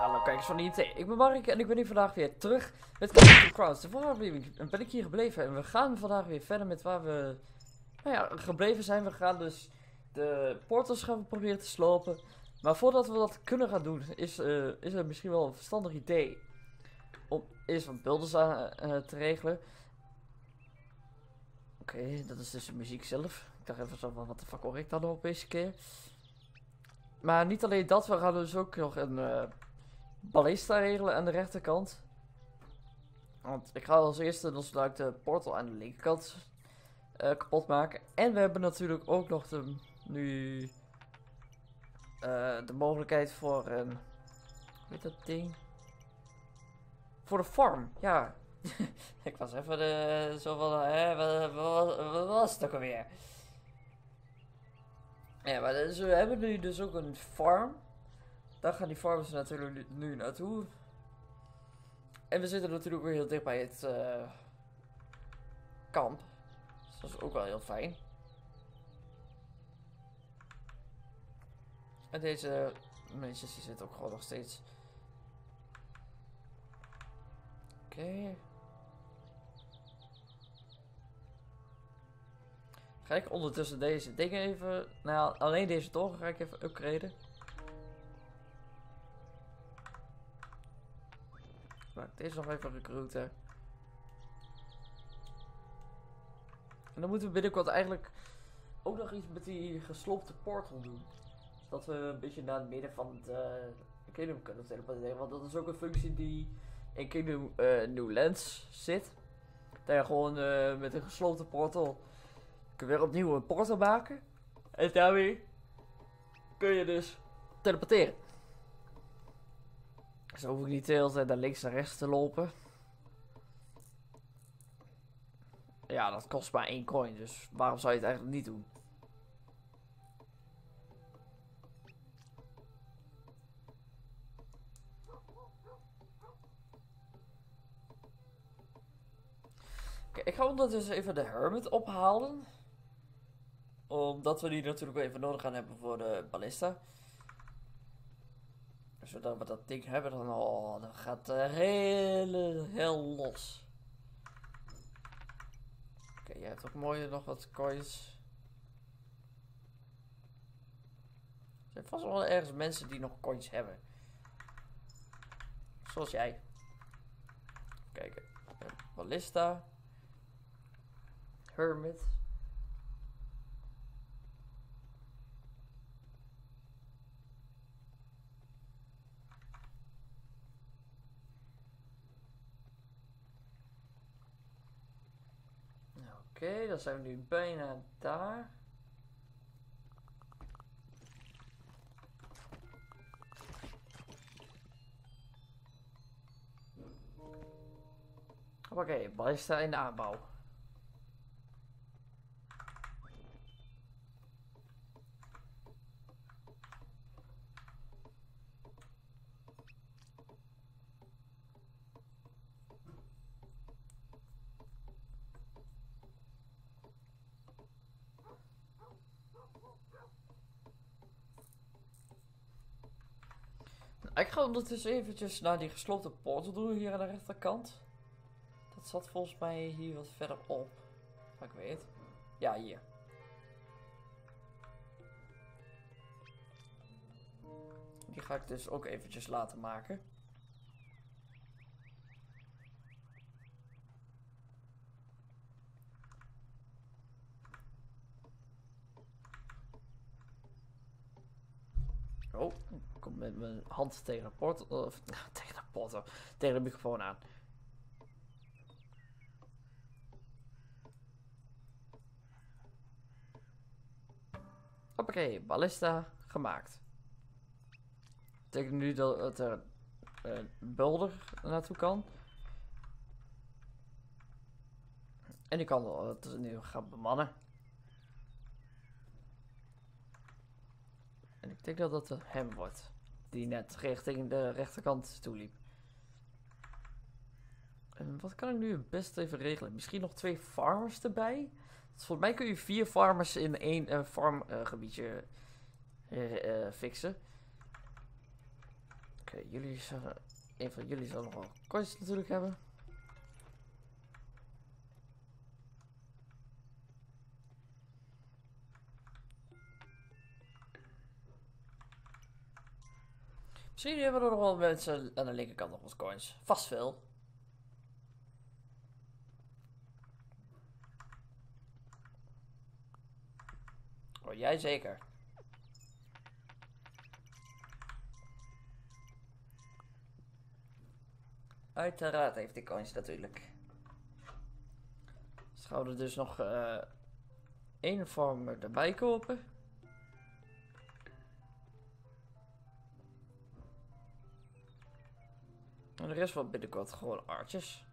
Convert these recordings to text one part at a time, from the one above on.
Hallo kijkers van IT. Ik ben Mark en ik ben hier vandaag weer terug met Computer Crowds. De vorige ben ik hier gebleven en we gaan vandaag weer verder met waar we nou ja, gebleven zijn. We gaan dus de portals gaan proberen te slopen. Maar voordat we dat kunnen gaan doen, is, eh, is er misschien wel een verstandig idee om eerst wat builders aan eh, te regelen. Oké, dat is dus de muziek zelf. Ik dacht even zo van, wat de fuck hoor ik dan op deze keer? Maar niet alleen dat, we gaan dus ook nog een eh ballista regelen aan de rechterkant. Want ik ga als eerste dus like, de portal aan de linkerkant eh, kapot maken. En we hebben natuurlijk ook nog de, nu eh, de mogelijkheid voor een... Heet dat ding? Voor de farm, ja. ik was even de, zo van, hè, wat, wat, wat was het ook alweer? Ja, maar dus, we hebben nu dus ook een farm. Daar gaan die farmers natuurlijk nu, naartoe. En we zitten natuurlijk weer heel dicht bij het eh, kamp. Dus dat is ook wel heel fijn. En deze mensen die zitten ook gewoon nog steeds. Oké. Ga ik ondertussen deze dingen even... Nou, alleen deze toren ga ik even upgraden. Deze nog even recruiten. En dan moeten we binnenkort eigenlijk ook nog iets met die geslopte portal doen. Zodat we een beetje naar het midden van het Kingdom kunnen teleporteren. Want dat is ook een functie die in Kingdom uh, New Lands zit. Dat je gewoon uh, met een gesloten portal kun je weer opnieuw een portal maken. En daarmee kun je dus teleporteren. Dus hoef ik niet de naar links en rechts te lopen. Ja, dat kost maar één coin, dus waarom zou je het eigenlijk niet doen? Oké, ik ga ondertussen even de Hermit ophalen. Omdat we die natuurlijk wel even nodig gaan hebben voor de ballista. Zodat we dat ding hebben, dan, oh, dan gaat de hele hel los. Oké, jij hebt ook mooie nog wat coins. Er zijn vast wel ergens mensen die nog coins hebben. Zoals jij. Kijken. Ballista. Hermit. Oké, okay, dan zijn we nu bijna daar. Oké, okay, ballista in de aanbouw. Ik ga ondertussen eventjes naar die gesloten portal doen hier aan de rechterkant. Dat zat volgens mij hier wat verder op. Maar ik weet. Ja, hier. Die ga ik dus ook eventjes laten maken. Oh, ik kom met hand tegen de portal, of tegen de portal, tegen de microfoon aan. Hoppakee, ballista gemaakt. Betekent nu dat er een bulder naartoe kan. En die kan het nu gaan bemannen. En ik denk dat dat hem wordt. Die net richting de rechterkant toe liep. En wat kan ik nu het best even regelen? Misschien nog twee farmers erbij? Dus volgens mij kun je vier farmers in één uh, farmgebiedje uh, uh, fixen. Oké, jullie zullen... Een van jullie zal nog wel natuurlijk hebben. Misschien hebben er nog wel mensen aan de linkerkant nog wat coins. Vast veel. Oh, jij zeker. Uiteraard heeft die coins natuurlijk. Er dus nog eh één farmer erbij kopen. En de rest wordt binnenkort gewoon artjes.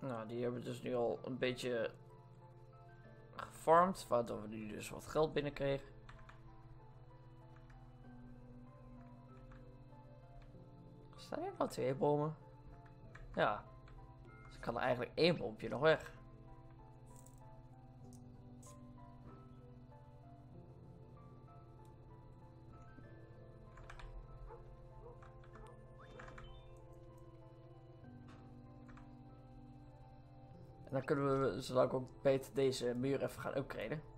Nou, die hebben dus nu al een beetje gefarmd, waardoor we nu dus wat geld binnenkregen. Staan hier nou twee bomen? Ja. Dus kan er eigenlijk één boompje nog weg. En dan kunnen we zodat ook beter deze muur even gaan upgraden.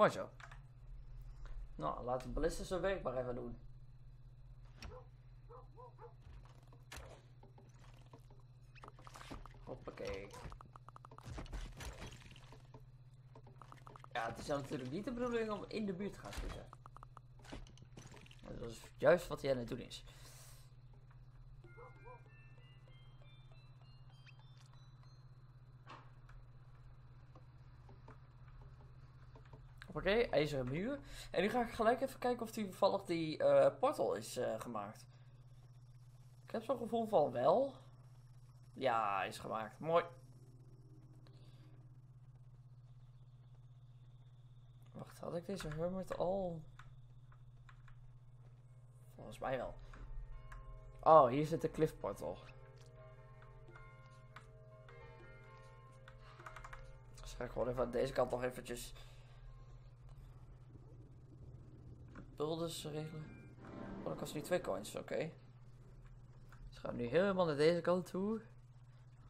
Mooi zo. Nou, laten we ballistisch zijn werk maar even doen. Hoppakee. Ja, het is natuurlijk niet de bedoeling om in de buurt te gaan zitten. Dat is juist wat hij aan het doen is. Oké, ijzeren muur. En nu ga ik gelijk even kijken of die toevallig die eh, portal is eh, gemaakt. Ik heb zo'n gevoel van wel. Ja, is gemaakt. Mooi. Wacht, had ik deze hermit al? Volgens mij wel. Oh, hier zit de cliff portal. Dus ga ik gewoon even aan deze kant nog eventjes... Builders regelen. Oh, dat kost nu twee coins, oké. Dus gaan we nu helemaal naar deze kant toe.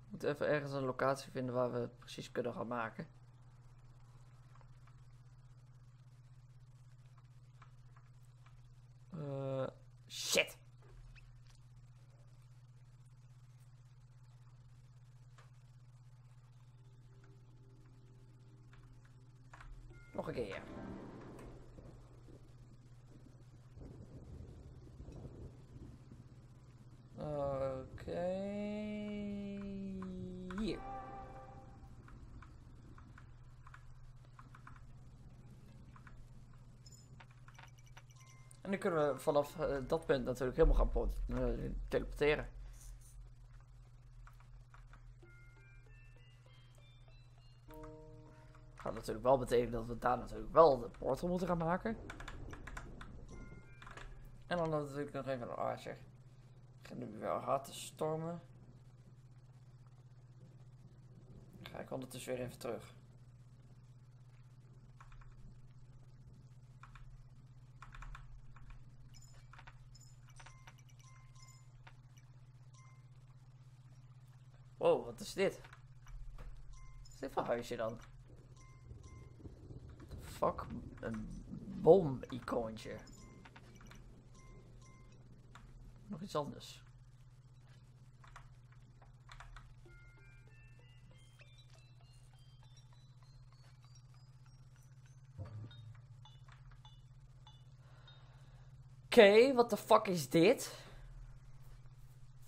Moeten even ergens een locatie vinden waar we het precies kunnen gaan maken. Eh, shit! Nog een keer. Oké. Hier. En nu kunnen we vanaf eh, dat punt natuurlijk helemaal gaan eh, teleporteren. Gaat natuurlijk wel betekenen dat we daar natuurlijk wel de portal moeten gaan maken. En dan natuurlijk nog even een archer. Ik ga nu weer hard te stormen. Ga ik ondertussen weer even terug. Wow, wat is dit? Wat is dit voor huisje dan? Fuck? Een boom-icoontje. Nog iets anders. Oké, wat de fuck is dit?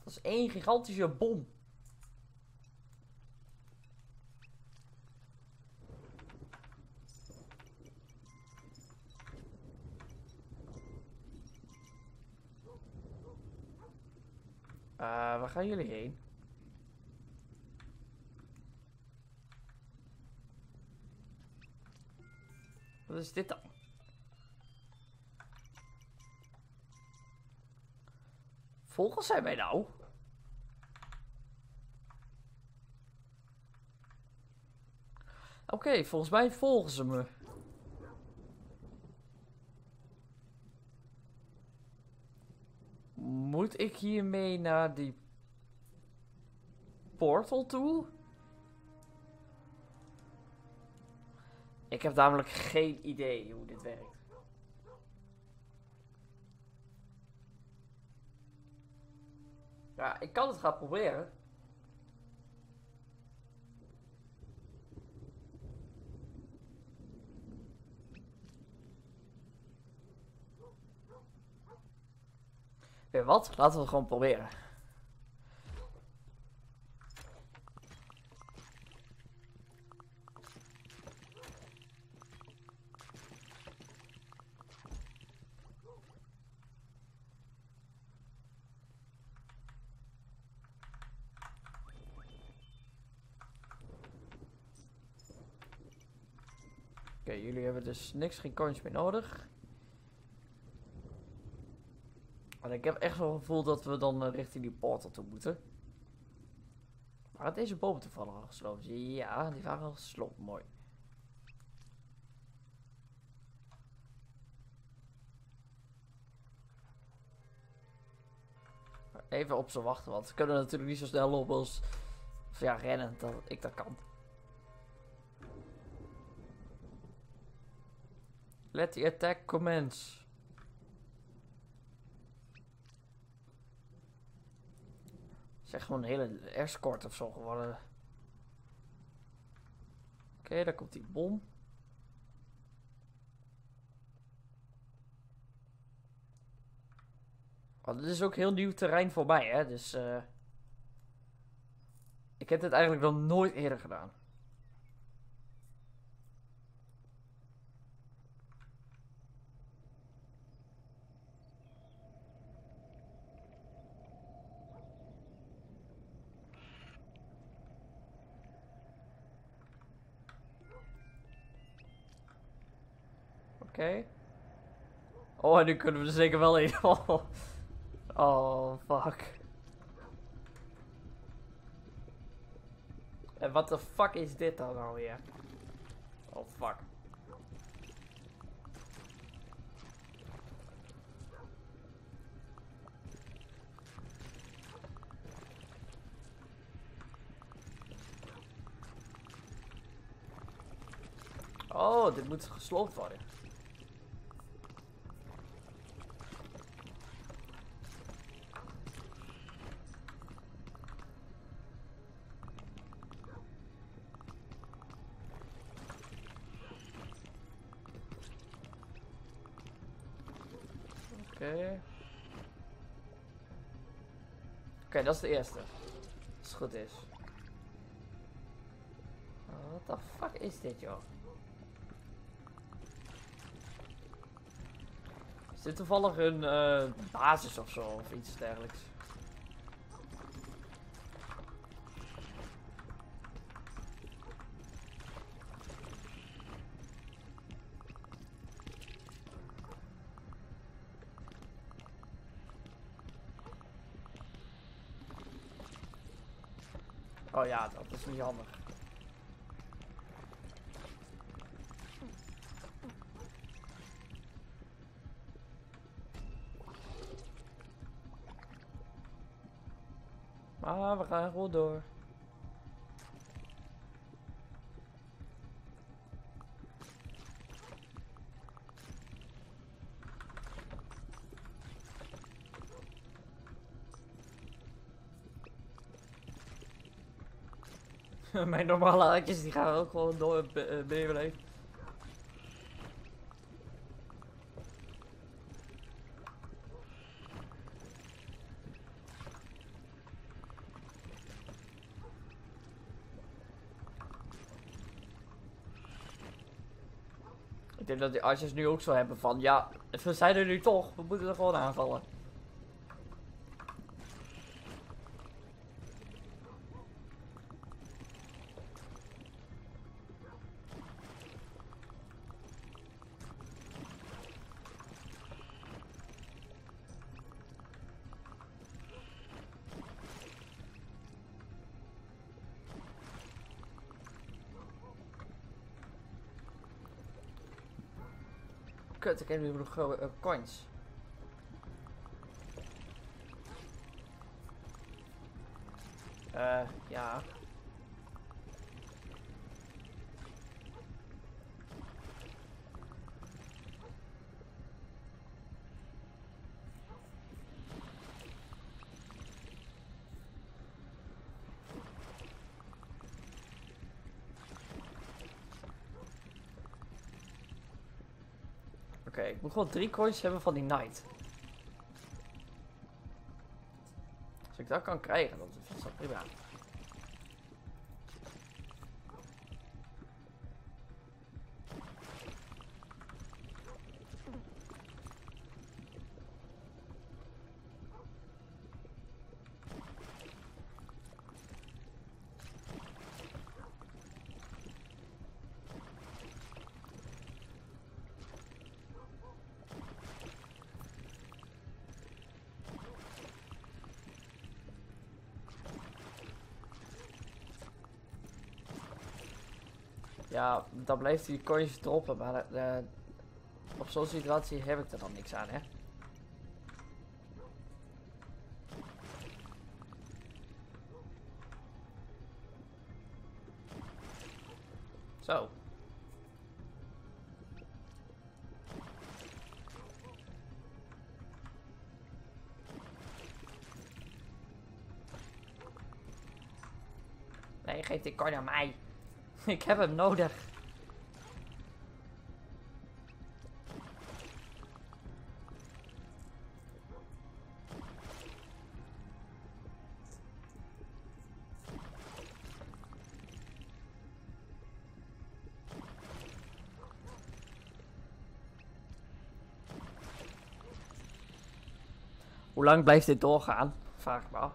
Dat is één gigantische bom. Uh, waar gaan jullie heen? Wat is dit dan? Volgen zij mij nou? Oké, volgens mij volgen ze me. Moet ik hiermee naar die portal toe? Ik heb namelijk geen idee hoe dit werkt. Ja, ik kan het gaan proberen. Weer wat? Laten we het gewoon proberen. Oké, jullie hebben dus niks, geen coins meer nodig. Ik heb echt zo'n gevoel dat we dan eh, richting die portal toe moeten. Maar deze bomen toevallig al gesloopt? Ja, die waren al gesloopt. Mooi. Even op ze wachten, want ze kunnen natuurlijk niet zo snel lopen als... Ja, rennen, dat ik dat kan. Let the attack commence. Zeg gewoon een hele escort of zo geworden. Oké, daar komt die bom. Oh, dit is ook heel nieuw terrein voor mij, hè. Dus, uh, ik heb dit eigenlijk nog nooit eerder gedaan. Oké. Oh, nu kunnen we er zeker wel in. Oh, fuck. En wat de fuck is dit dan nou weer? Oh, fuck. Oh, dit moet gesloopt worden. Dat is de eerste. Als het goed is. Wat oh, de fuck is dit, joh? Is dit toevallig een uh, basis of zo, of iets dergelijks? Dat is niet handig. Maar we gaan gewoon door. Mijn normale uitjes die gaan ook gewoon door beneden eh, Ik denk dat die Asjes nu ook zo hebben van, ja, we zijn er nu toch, we moeten er gewoon aanvallen. Ik heb nu nog uh, coins. Oké, ik moet gewoon drie coins hebben van die knight. Als ik dat kan krijgen, dan is dat prima. Ja, dan blijft die coins droppen, maar uh, op zo'n situatie heb ik er dan niks aan, hè. Zo. Nee, geef die coin aan mij. Ik heb hem nodig. Hoe lang blijft dit doorgaan? Vraag ik me af.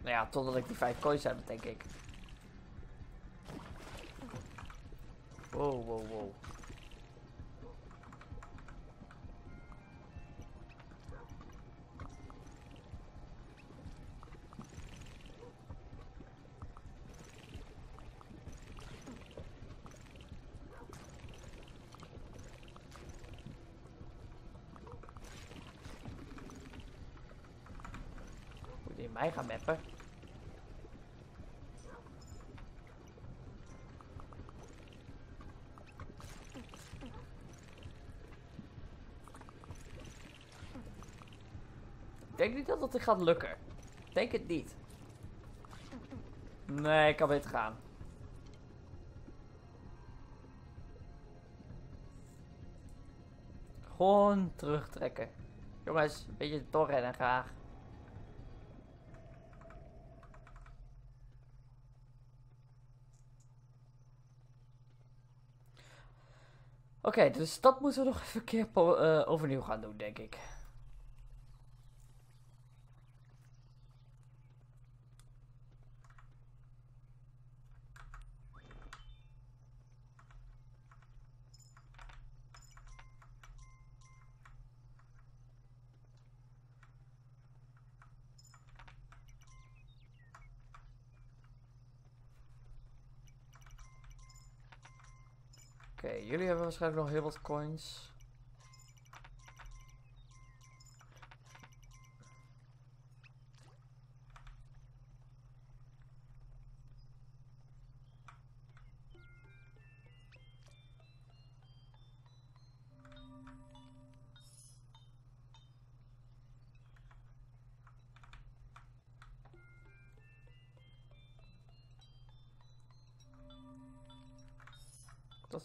Nou ja, totdat ik die vijf coins heb, denk ik. Wow, wow, wow. Denk niet dat het gaat lukken. Denk het niet. Nee, ik kan beter gaan. Gewoon terugtrekken. Jongens, een beetje doorrennen graag. Oké, dus dat moeten we nog even keer uh, overnieuw gaan doen, denk ik. Jullie hebben waarschijnlijk nog heel wat coins.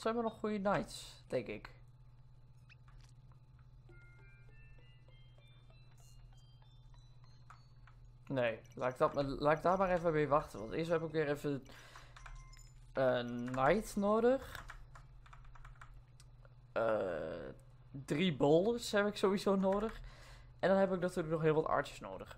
Zijn wel nog goede nights, denk ik. Nee, laat ik, dat, laat daar maar even mee wachten. Want eerst heb ik weer even een night nodig. Uh, drie boulders heb ik sowieso nodig. En dan heb ik natuurlijk nog heel wat artjes nodig.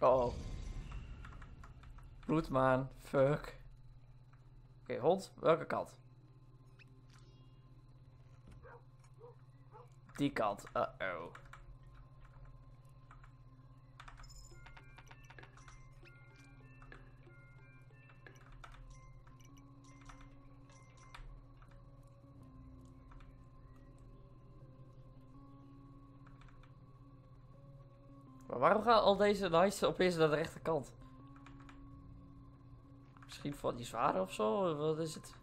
Oh. Bloedmaan. Fuck. Oké, hond. Welke kat? die kant. Uh-oh. Maar waarom gaan al deze nice opeens naar de rechterkant? Misschien van die zware of zo? Wat is het?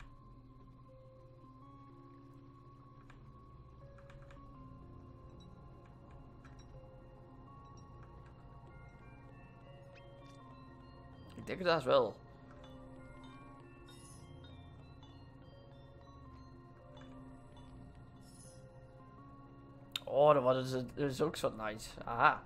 Ik denk het haast wel. Oh, dat was dus, is ook zo nice. Aha.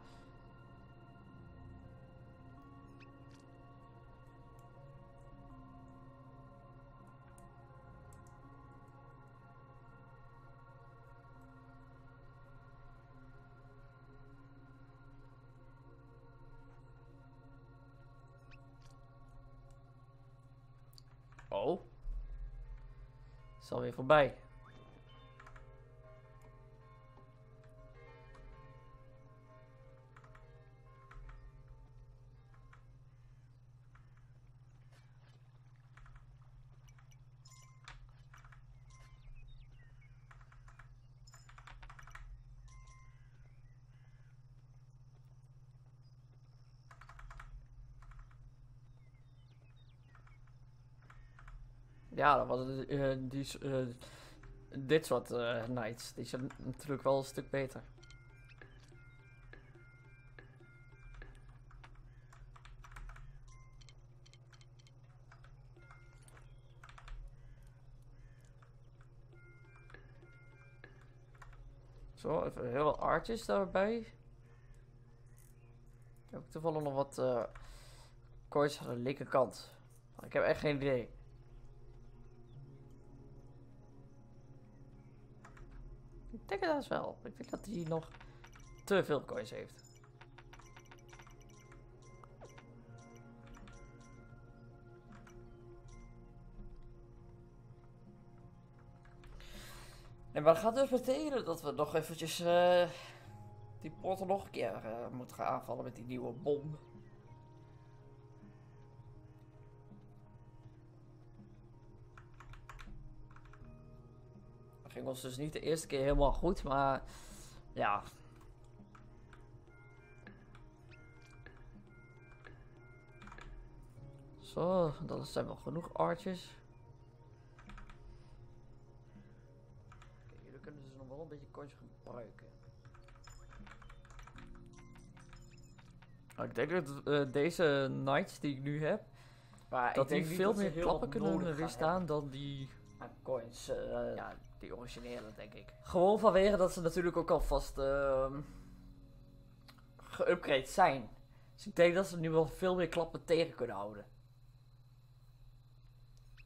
Alweer voorbij. Ja, dat was het, eh, die, eh, dit soort eh nights. Die zijn natuurlijk wel een stuk beter. Zo, even heel veel artjes daarbij. Ik heb toevallig nog wat coins aan de linkerkant. Ik heb echt geen idee. Ik denk het wel. Ik denk dat hij nog te veel coins heeft. En maar dat gaat dus betekenen dat we nog eventjes eh, die portal nog een keer eh, moeten gaan aanvallen met die nieuwe bom. Ons dus niet de eerste keer helemaal goed, maar ja. Zo, dat zijn wel genoeg artjes. Oké, jullie kunnen dus nog wel een beetje coins gebruiken. Nou, ik denk dat eh, deze knights die ik nu heb, Maar dat ik denk die veel meer klappen kunnen weerstaan dan die, aan coins. eh, ja, die originele, denk ik. Gewoon vanwege dat ze natuurlijk ook alvast ehm geüpgrade zijn. Dus ik denk dat ze nu wel veel meer klappen tegen kunnen houden.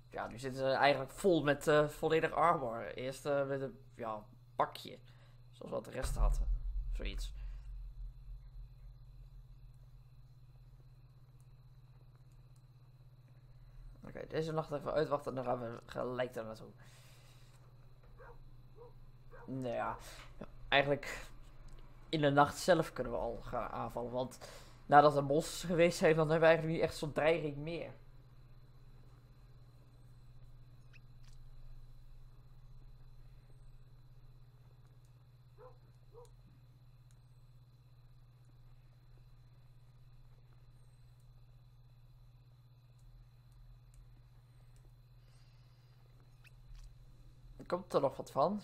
Ja, nu zitten ze eigenlijk vol met eh, volledig armor. Eerst eh, met een ja, pakje. Zoals wat de rest had. Zoiets. Oké, deze nacht even uitwachten en dan gaan we gelijk daar naartoe. Nou ja, eigenlijk in de nacht zelf kunnen we al gaan aanvallen. Want nadat de bos geweest zijn, dan hebben we eigenlijk niet echt zo'n dreiging meer. Komt er nog wat van?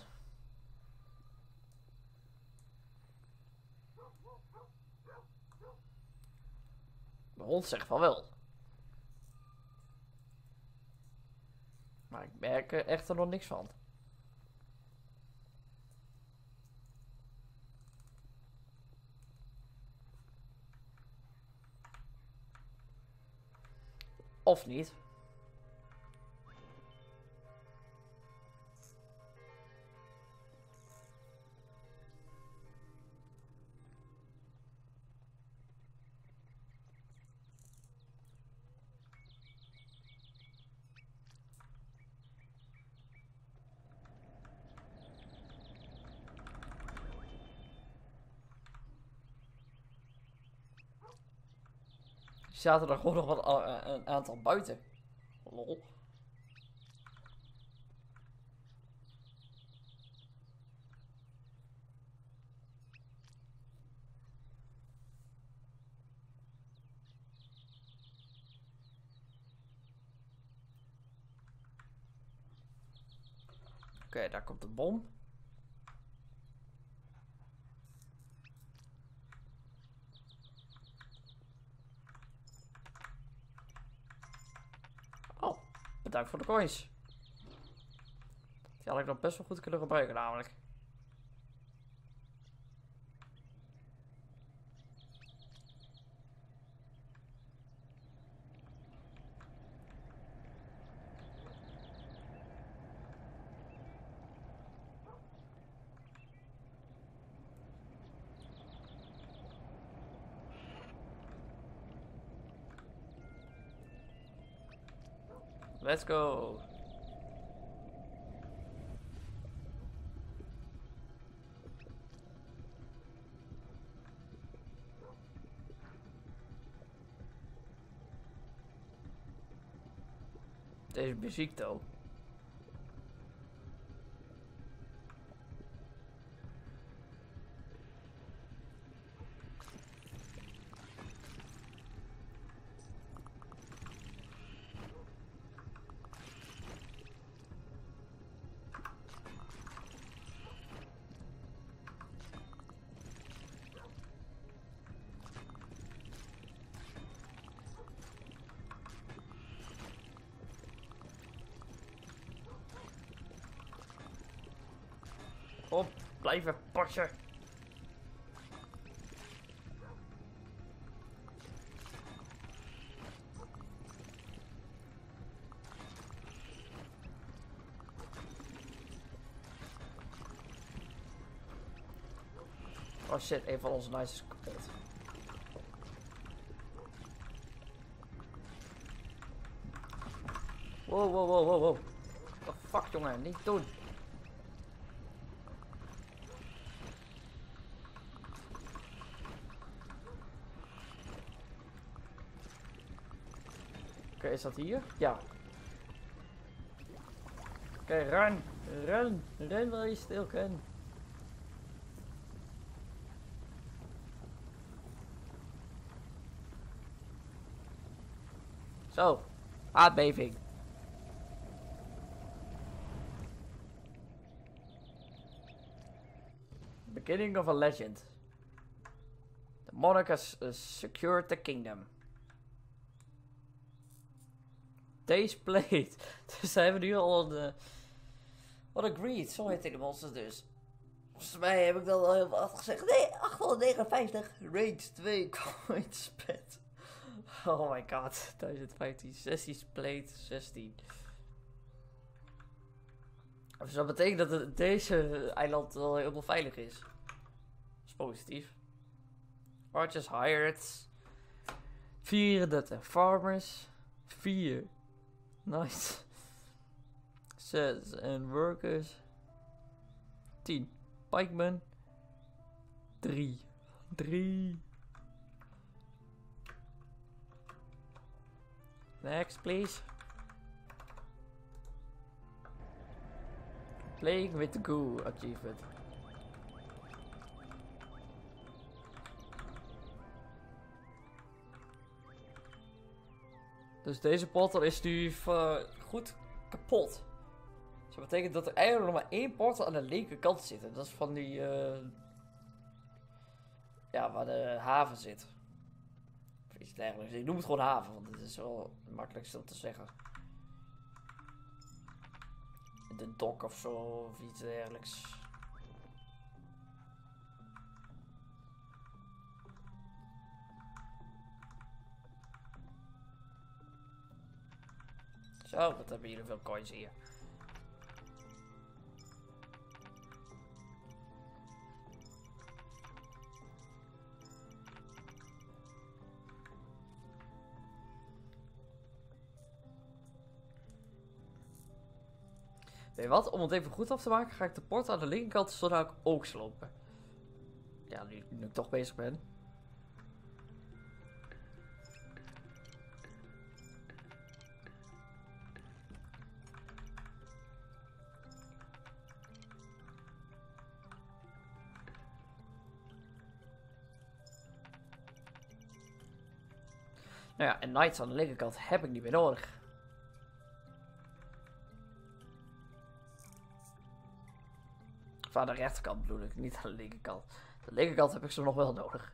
De hond zegt van wel. Maar ik merk er echter nog niks van. Of niet. Zaten er gewoon nog wat a- a- een aantal buiten. Lol. Oké, daar komt de bom. Voor de coins. Die had ik nog best wel goed kunnen gebruiken namelijk. Let's go. Deze muziek toch? Op, blijven passen. Oh shit, een van onze nice is kapot. Wow, wow, wow, wow, wow. What the fuck, jongen, niet doen. Is dat hier? Ja. Oké, ren. Ren. Ren waar je stil kan. Zo. Aardbeving. Beginning of a legend. The monarch has uh, secured the kingdom. Days played. Dus zijn we nu al een... Wat een greed. Zo heet de monsters dus. Volgens mij heb ik dat al heel wat gezegd. Nee, 859. Range 2. Coins spent. Oh my god. 1015. 16 splayed. 16. Dus dat betekent dat deze eiland wel helemaal veilig is. Dat is positief. Archers hired. 34 farmers. 4. Nice. 6 and workers. 10 pikemen. 3. 3. Next, please. Playing with the goo achievement. Dus deze portal is nu eh, goed kapot. Dus dat betekent dat er eigenlijk nog maar één portal aan de linkerkant zit. En dat is van die... eh, ja, waar de haven zit. Of iets dergelijks. Ik noem het gewoon haven, want het is wel het makkelijkste om te zeggen. De dok of zo, of iets dergelijks. Zo, wat hebben jullie veel coins hier. Weet je wat? Om het even goed af te maken, ga ik de poort aan de linkerkant zo dadelijk ook slopen. Ja, nu, nu ik toch bezig ben. Nou ja, en Knights aan de linkerkant heb ik niet meer nodig. Aan de rechterkant bedoel ik, niet aan de linkerkant. De linkerkant heb ik ze nog wel nodig.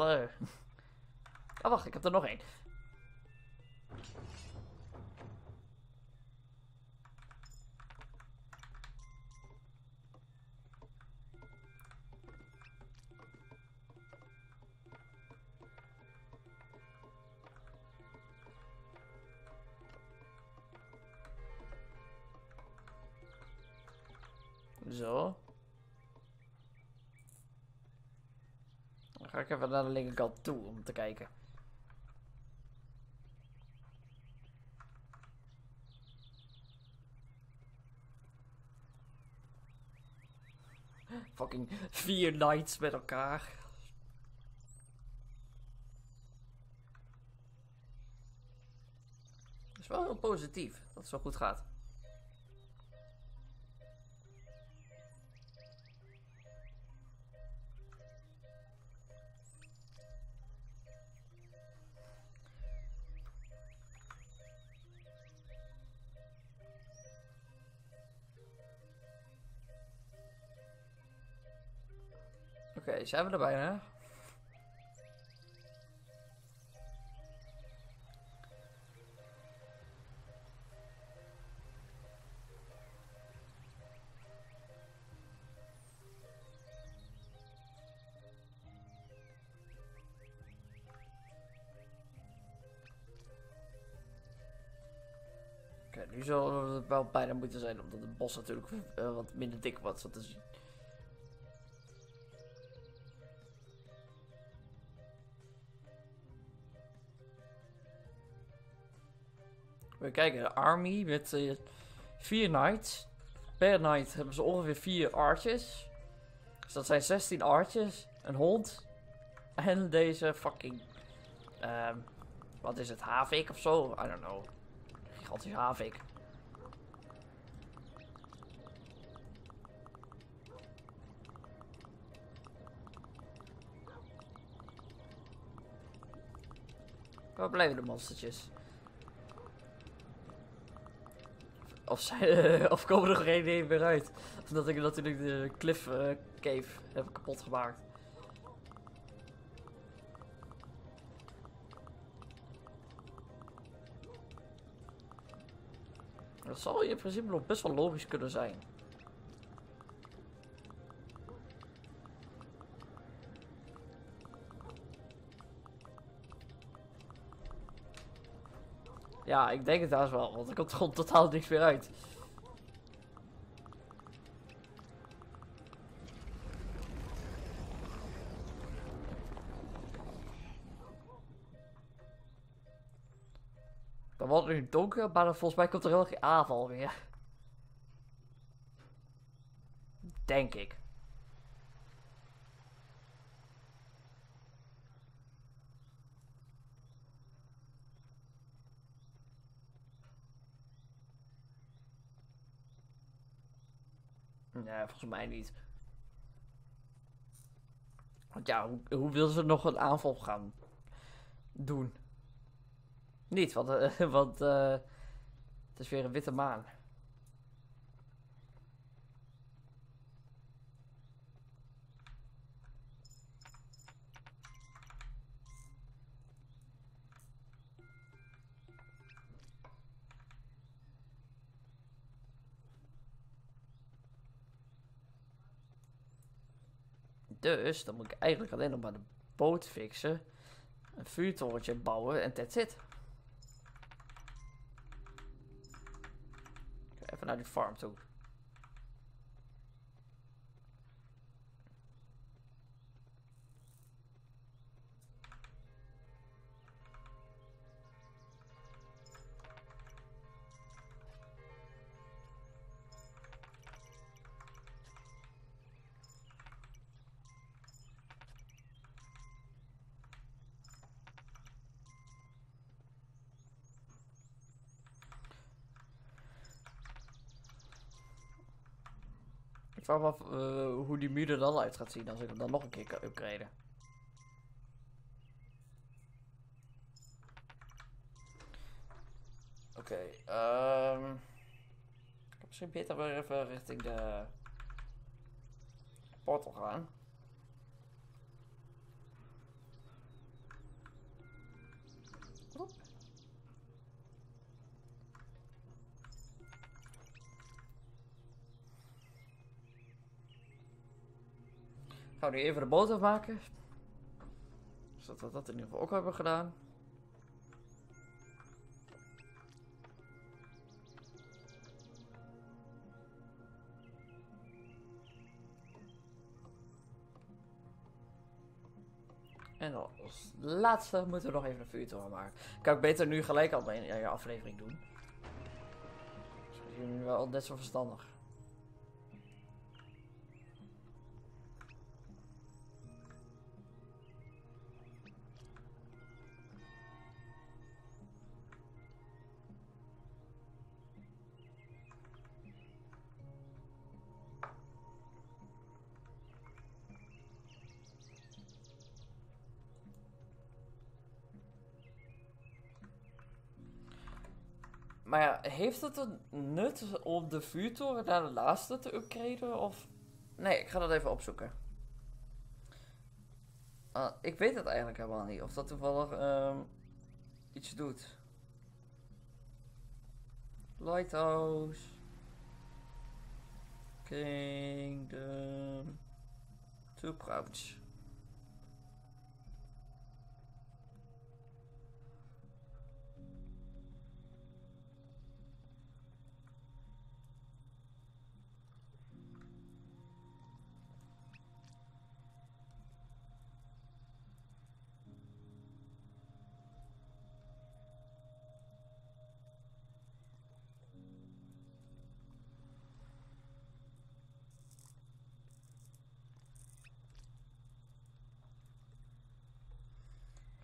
Aanvallen. Oh, wacht, ik heb er nog één. Zo. Ga ik even naar de linkerkant toe om te kijken. Fucking vier knights met elkaar. Is wel heel positief dat het zo goed gaat. Zijn we er bijna? Oké, nu zal het wel bijna moeten zijn, omdat het bos natuurlijk eh, wat minder dik wordt, zo te zien. We kijken, de army met eh, vier knights. Per knight hebben ze ongeveer vier archers. Dus dat zijn 16 archers, een hond en deze fucking, ehm, wat is het, havik of zo? I don't know. Gigantisch havik. Waar blijven de monstertjes? Of, zijn, of komen er geen één meer uit? Omdat ik natuurlijk de cliff eh, cave heb kapot gemaakt. Dat zal in principe nog best wel logisch kunnen zijn. Ja, ik denk het daar wel, want er komt gewoon totaal niks meer uit. Dan wordt het nu donker, maar volgens mij komt er heel geen aanval meer. Denk ik. Nee, volgens mij niet. Want ja, hoe, hoe wil ze nog een aanval gaan doen? Niet, want, eh, want eh, het is weer een witte maan. Dus dan moet ik eigenlijk alleen nog maar de boot fixen. Een vuurtorentje bouwen en that's it. Even naar die farm toe. Vraag me af eh, hoe die muur er dan uit gaat zien als ik hem dan nog een keer kan upgraden. Oké, ehm. ik kan misschien beter weer even richting de portal gaan. Gaan we nu even de boot afmaken. Zodat we dat in ieder geval ook hebben gedaan. En als laatste moeten we nog even een vuurtoren maken. Kan ik beter nu gelijk al bij je aflevering doen. Dus dat is nu wel net zo verstandig. Maar heeft het een nut om de vuurtoren naar de laatste te upgraden? Of... Nee, ik ga dat even opzoeken. Ah, ik weet het eigenlijk helemaal niet. Of dat toevallig ehm, iets doet. Lighthouse. Kingdom. Crouch.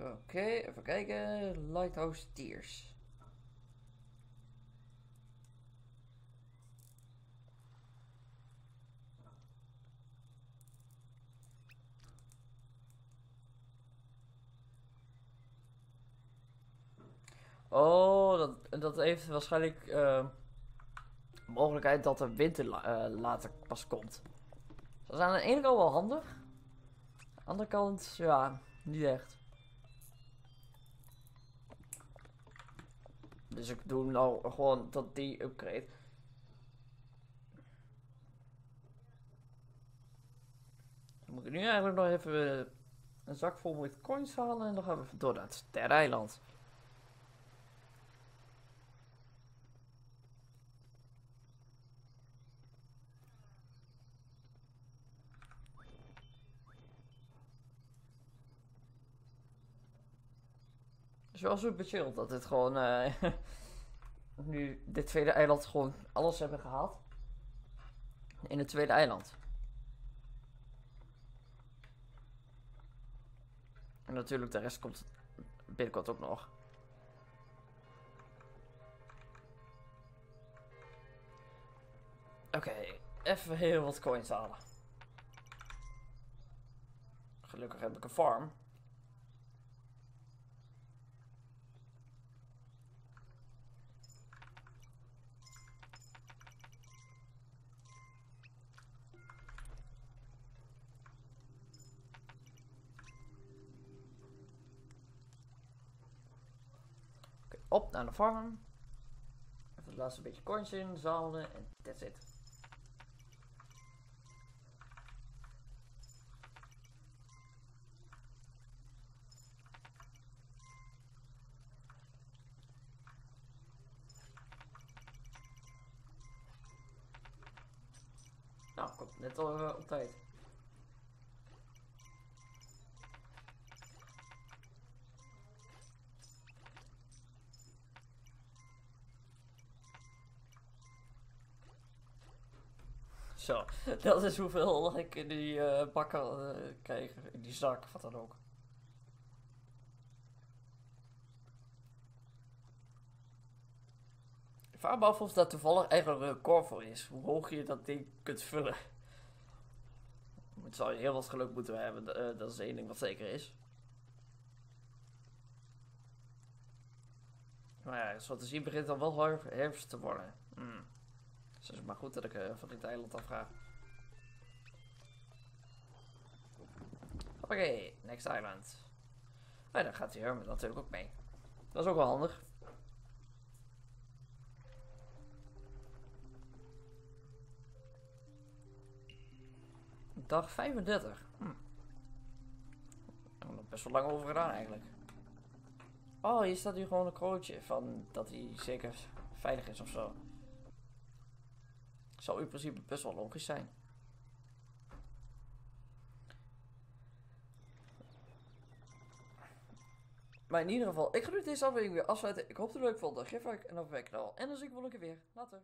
Oké, even kijken. Lighthouse Tears. Oh, dat, dat heeft waarschijnlijk uh, mogelijkheid dat de winter uh, later pas komt. Dat is aan de ene kant wel handig. Aan de andere kant, ja, niet echt. Dus ik doe nou gewoon dat die upgrade. Dan moet ik nu eigenlijk nog even een zak vol met coins halen en dan gaan we door naar het derde is wel super chill dat dit gewoon uh, nu dit tweede eiland gewoon alles hebben gehaald. In het tweede eiland. En natuurlijk de rest komt binnenkort ook nog. Oké, even heel wat coins halen. Gelukkig heb ik een farm. Op naar de farm. Even het laatste beetje coins in, zamelen en that's it. Nou, komt net al uh, op tijd. Zo, dat is hoeveel ik in die uh, bakken uh, kreeg, in die zak, wat dan ook. Ik vraag me af of dat toevallig eigenlijk een record voor is, hoe hoog je dat ding kunt vullen. Het zou heel wat geluk moeten hebben, eh, dat is één ding wat zeker is. Maar ja, zo te zien begint het al wel her- herfst te worden. Hmm. Dus het is maar goed dat ik eh, van dit eiland afga. Oké, next island. Maar dan gaat die hermit natuurlijk ook mee. Dat is ook wel handig. Dag 35. Hm. Daar hebben nog best wel lang over gedaan eigenlijk. Oh, hier staat nu gewoon een quoteje van dat hij zeker veilig is of zo. Zou in principe best wel logisch zijn. Maar in ieder geval, ik ga nu deze aflevering weer afsluiten. Ik hoop dat het leuk vond. Geef like en dan ben al. En dan zie ik wel een keer weer. Later.